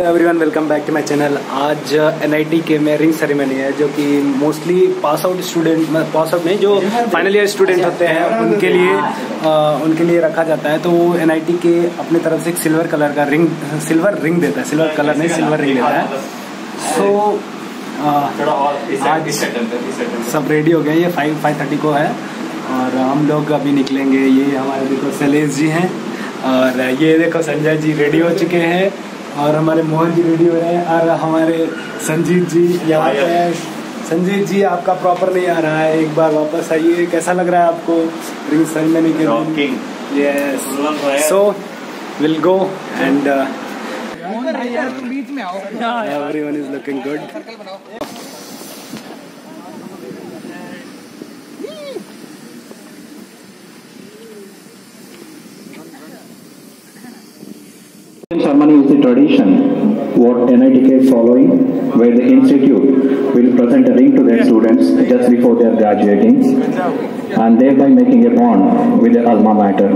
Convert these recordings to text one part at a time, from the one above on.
Everyone welcome back to my channel आज NIT के में रिंग सेरेमनी है जो कि mostly pass out student pass out नहीं जो फाइनल ईयर स्टूडेंट होते हैं उनके लिए आ, उनके लिए रखा जाता है। तो वो एनआईटी के अपनी तरफ़ से एक सिल्वर कलर का रिंग सिल्वर रिंग देता है। सिल्वर कलर नहीं सिल्वर रिंग देता है। सो आज सब रेडी हो गए ये फाइव फाइव थर्टी को है और हम लोग अभी निकलेंगे। ये हमारे देखो शैलेश जी हैं और ये देखो संजय जी रेडी हो चुके हैं। और हमारे मोहन जी रेडी हो रहे हैं और हमारे संजीत जी यहाँ पे हैं। संजीत जी आपका प्रॉपर नहीं आ रहा है। एक बार वापस आइए। कैसा लग रहा है आपको रिंग सेरेमनी के. Yes so will go and बीच में आओ। Everyone is looking good ceremony is the tradition what NITK is following, where the institute will present a ring to their students just before they are graduating, and thereby making a bond with their alma mater.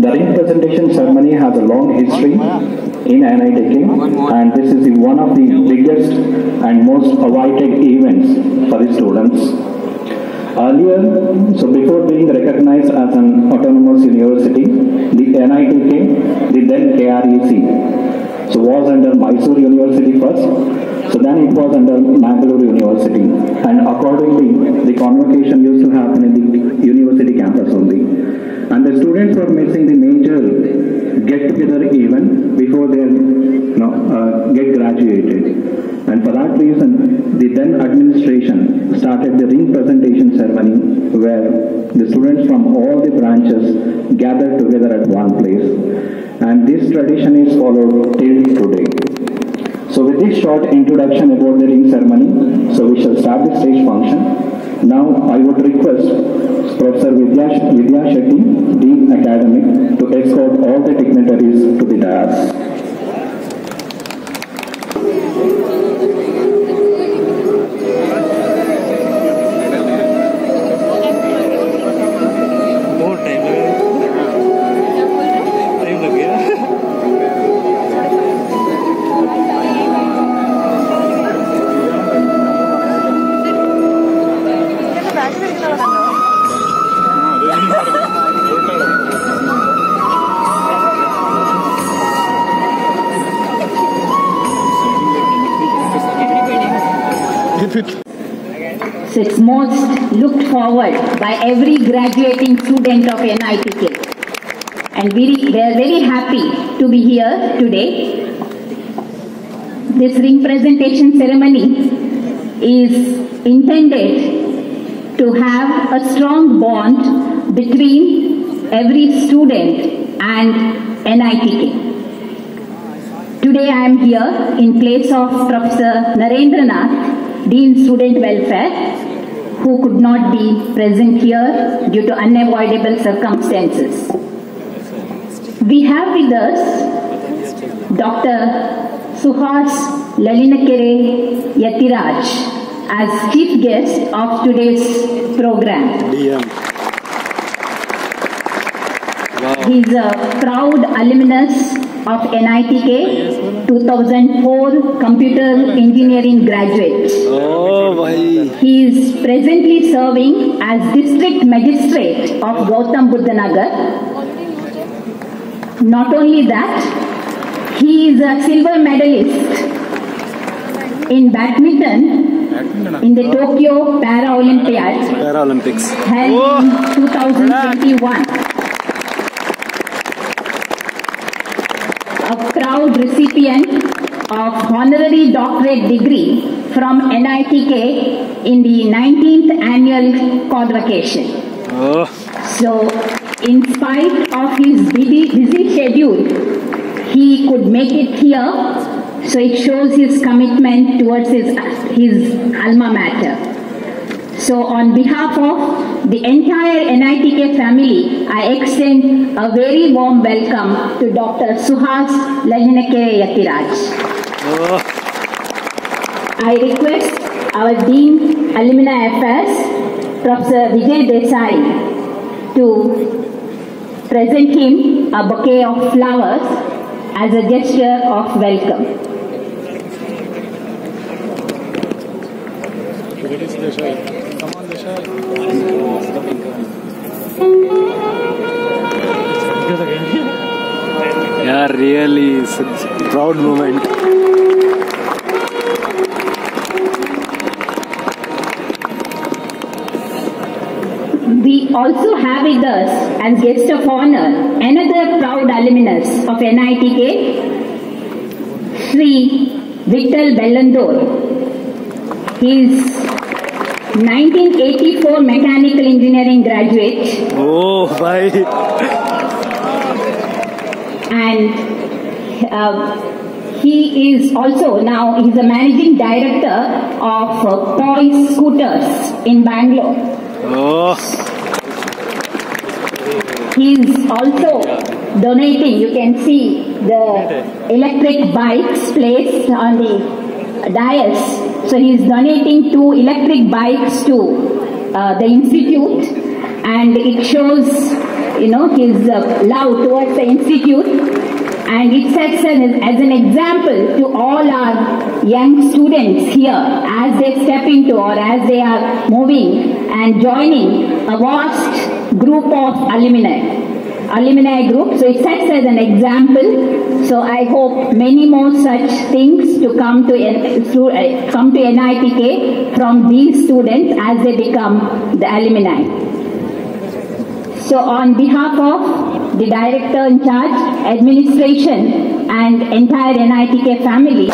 The ring presentation ceremony has a long history in NITK, and this is one of the biggest and most awaited events for the students. Earlier, so before being recognized as an autonomous university, the NITK, the then KREC, so was under Mysore University first, so then it was under Mangalore University, and accordingly, the convocation used to happen in the university campus only. And the students were missing the major get-together event before they you know, uh, get graduated. And for that reason, the then administration started the ring presentation ceremony where the students from all the branches gathered together at one place. And this tradition is followed till today. So with this short introduction about the ring ceremony, so we shall start the stage function. Now I would request Professor Vidya, Vidya Shetty, Dean Academic, to escort all the dignitaries to the dais. It's most looked forward by every graduating student of NITK. And we, we are very happy to be here today. This ring presentation ceremony is intended to have a strong bond between every student and NITK. Today I am here in place of Professor Narendranath, Dean Student Welfare, who could not be present here due to unavoidable circumstances. We have with us Dr. Suhas Lalinakere Yatiraj as chief guest of today's program. He is a proud alumnus of NITK 2004 Computer Engineering graduate. Oh, bhai. He is presently serving as District Magistrate of Gautam Buddha Nagar. Not only that, he is a silver medalist in badminton in the Tokyo Paralympics, Paralympics. held in 2021. A proud recipient of honorary doctorate degree from NITK in the 19th annual convocation. Oh So, in spite of his busy, busy schedule, he could make it here. So it shows his commitment towards his, his alma mater. So on behalf of the entire NITK family, I extend a very warm welcome to Dr. Suhas Lalinakere Yatiraj. Oh I request our Dean Alumni Affairs, Professor Vijay Desai, to present him a bouquet of flowers as a gesture of welcome. ಬಿಡಿಸ್ ದೇಶ ನಮ್ಮ ದೇಶ Yeah, really, such proud moment. We also have with us as guest of honor another proud alumnus of NITK, Sri Vittal Bellandor. He is 1984 mechanical engineering graduate Oh, bhai. and uh, he is also now he's a managing director of uh, Poise Scooters in Bangalore. Oh, He's also donating. You can see the electric bikes placed on the dais. So he's donating two electric bikes to uh, the institute, and it shows, you know, his uh, love towards the institute. And it sets an, as an example to all our young students here as they step into or as they are moving and joining a vast group of alumni alumni group. So it sets as an example. So I hope many more such things to come to uh, come to NITK from these students as they become the alumni. So on behalf of the director in charge, administration and entire NITK family,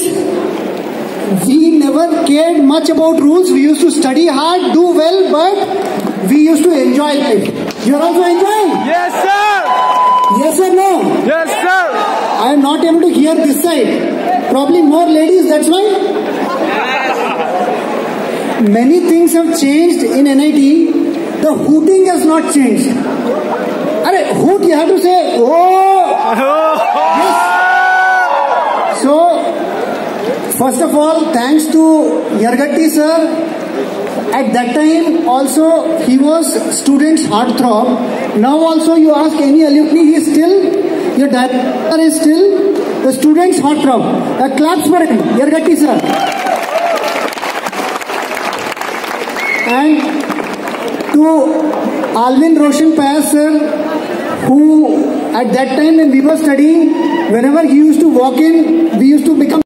we we never cared much about rules. We used to study hard, do well, but we used to enjoy life. You are also enjoying? Yes, sir. Yes or no? Yes, sir. I am not able to hear this side. Probably more ladies, that's why. Many things have changed in NIT. The hooting has not changed. Are hoot, you have to say, oh! Yes. So, first of all, thanks to Yaragatti sir. At that time, also, he was student's heartthrob. Now also, you ask any alumni, he is still, your director is still the student's heartthrob. Uh, claps for him, Yaragatti sir. And to Alwyn Roshan Pais sir, who at that time when we were studying, whenever he used to walk in, we used to become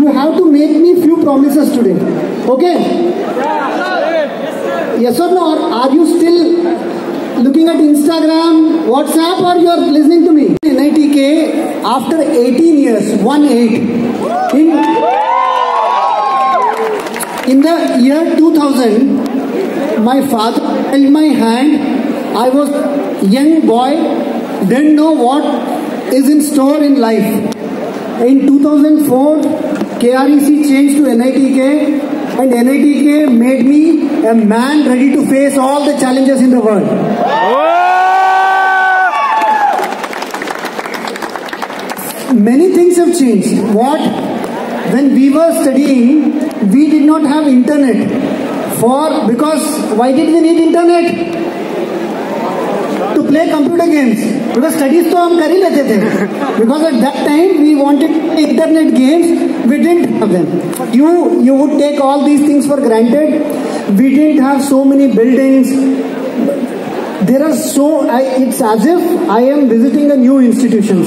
you have to make me few promises today. Okay? Yes or no? Are you still looking at Instagram, WhatsApp, or you are listening to me? NITK, after 18 years, 1 8, in, in the year 2000, my father held my hand. I was young boy, didn't know what is in store in life. In 2004, KREC changed to NITK and NITK made me a man ready to face all the challenges in the world. Many things have changed. What? when we were studying, we did not have internet. For because why did we need internet? To play computer games. Because studies तो हम कर ही लेते थे। Because at that time we wanted internet games we didn't you you would take all these things for granted we didn't have so many buildings there are so I it's as if I am visiting a new institution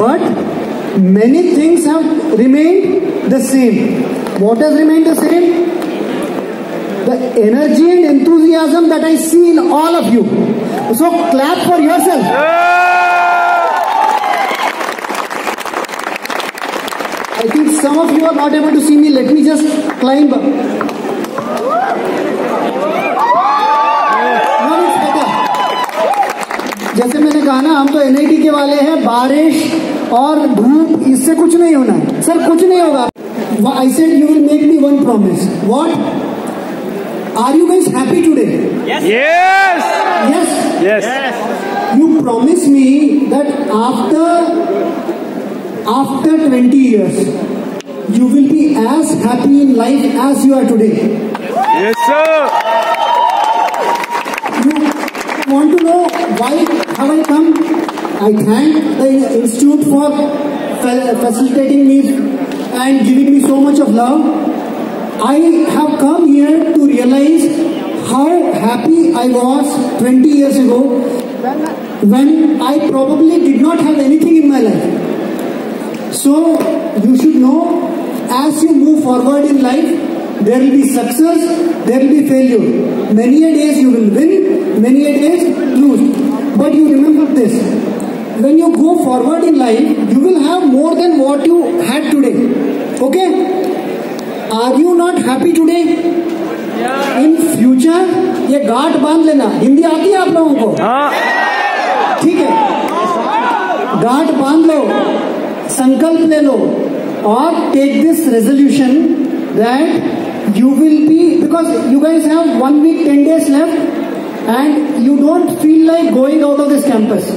but many things have remain the same what has remain the same The energy and enthusiasm that I see in all of you. So clap for yourself. I think some of you are not able to see me. Let me just climb. Better. जैसे मैंने कहा ना हम तो NIT के वाले हैं बारिश और धूप इससे कुछ नहीं होना है सर कुछ नहीं होगा I said you will make me one promise what Are you guys happy today? Yes. Yes. Yes. Yes. You promise me that after after 20 years, you will be as happy in life as you are today. Yes, sir. You want to know why have I come? I thank the institute for facilitating me and giving me so much of love. I have come here realize how happy i was 20 years ago when i probably did not have anything in my life So you should know as you move forward in life, there will be success, there will be failure. Many a days you will win, many a days lose. But you remember this. When you go forward in life, you will have more than what you had today. Okay? Are you not happy today? In future ये गांठ बाँध लेना। हिंदी आती है आप लोगों को? हाँ। ठीक है। गांठ बाँध लो संकल्प ले लो और take this resolution that you will be because you guys have one week ten days left and you don't feel like going out of this campus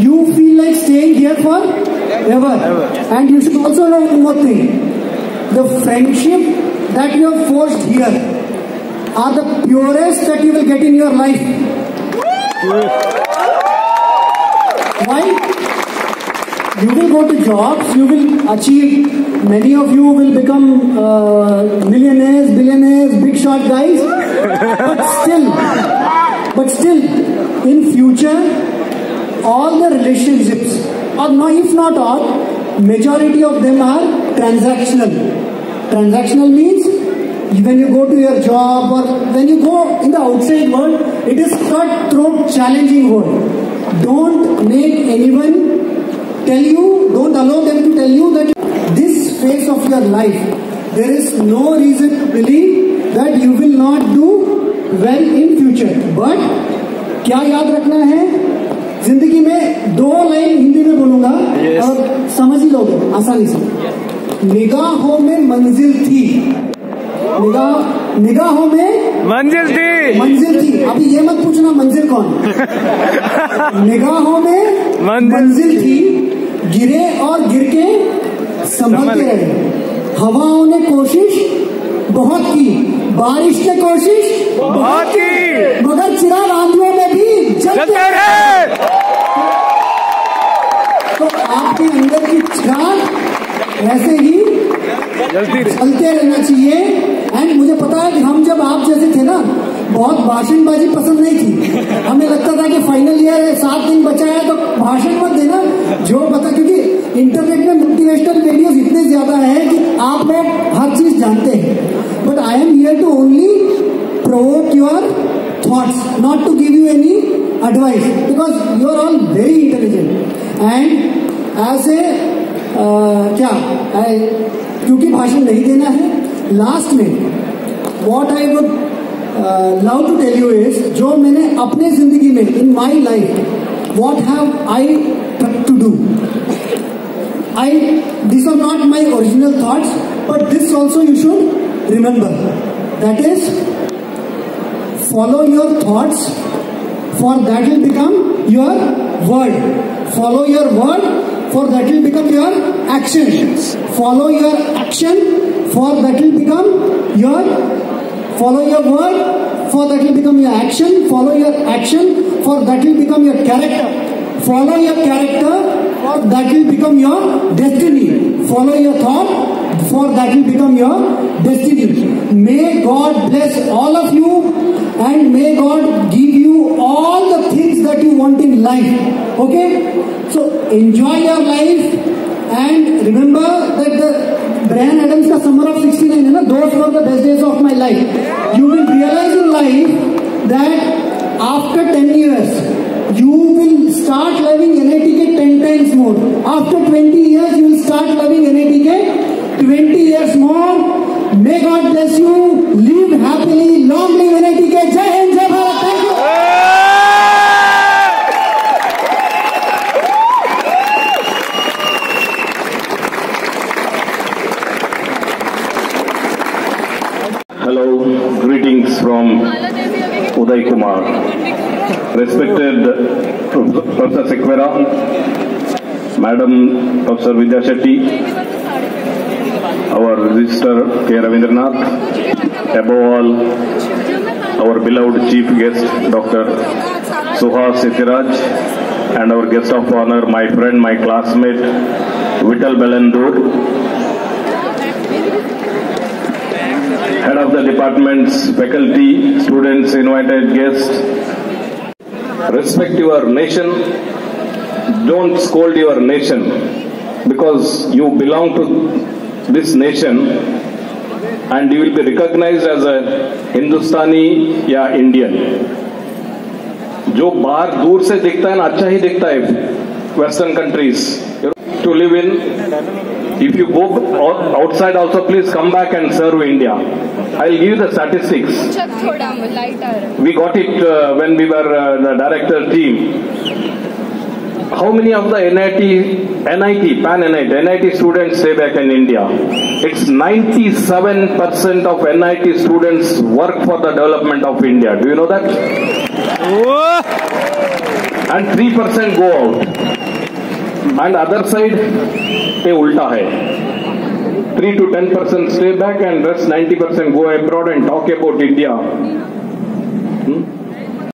you feel like staying here forever and you should also know one more thing the friendship that you have forced here are the purest that you will get in your life. Why? You will go to jobs, you will achieve, many of you will become uh, millionaires, billionaires, big shot guys. But still, but still, in future, all the relationships, or no, if not all, majority of them are transactional. Transactional means when you go to your job or when you go in the outside world, it is cutthroat, challenging world. Don't make anyone tell you, don't allow them to tell you that this phase of your life, there is no reason to believe that you will not do well in future. But क्या याद रखना है ज़िंदगी में दो line Hindi में बोलूँगा Yes. और समझ ही लोगे आसानी से निगाहों में मंजिल थी निगाह निगाहों में मंजिल थी। मंजिल थी। अभी ये मत पूछना मंजिल कौन। निगाहों में मंजिल थी। गिरे और गिर के संभलते रहे हवाओं ने कोशिश बहुत की। बारिश ने कोशिश बहुत की। मगर चिराग आंधियों में भी जलते चलते रहे। तो आपके अंदर की चिराग ऐसे ही चलते रहना चाहिए। एंड मुझे पता है कि हम जब आप जैसे थे ना बहुत भाषणबाजी पसंद नहीं थी। हमें लगता था कि फाइनल ईयर है सात दिन बचा है तो भाषण मत देना। जो पता क्योंकि इंटरनेट में मोटिवेशनल वीडियोस इतने ज़्यादा है कि आप लोग हर चीज़ जानते हैं। But I am here to only provoke your thoughts, not to give you any advice because you are all very intelligent and as uh, क्या? क्योंकि भाषण नहीं देना है। लास्ट में what I would love to tell you is जो मैंने अपने ज़िंदगी में in my life what have I to do I this are not my original thoughts but this also you should remember that is follow your thoughts for that will become your world follow your word for that will become your action. follow your action, for that will become your follow your word, for that will become your action, follow your action, for that will become your character. Follow your character, for that will become your destiny. Follow your thought, for that will become your destiny. May God bless all of you and may God give you all the things that you want in life. Okay? So enjoy your life and remember that the Brian Adams का summer of 69 है ना those were the best days of my life. You will realize in life that after 10 years you will start loving NITK 10 times more. After 20 years you will start loving NITK 20 years more. May God bless you. Live happily. Long live NITK. Jai Hind, from Uday Kumar. Respected Professor Sequera, Madam Professor Vidya Shetty, our Register K. Ravindranath, above all, our beloved Chief Guest Dr. Suhas Setiraj, and our guest of honor, my friend, my classmate, Vital Belendur, head of the department's faculty, students, invited guests. Respect your nation. Don't scold your nation because you belong to this nation and you will be recognized as a Hindustani या Indian. जो बाहर दूर से दिखता है ना अच्छा ही दिखता है western countries to live in if you go outside also, please come back and serve India. I'll give you the statistics. We got it uh, when we were uh, the director team. How many of the NIT, NIT, Pan NIT, NIT students stay back in India? It's 97% of NIT students work for the development of India. Do you know that? and 3% go out. And other side पे उल्टा है three to ten percent stay back and rest ninety percent go abroad and talk about India?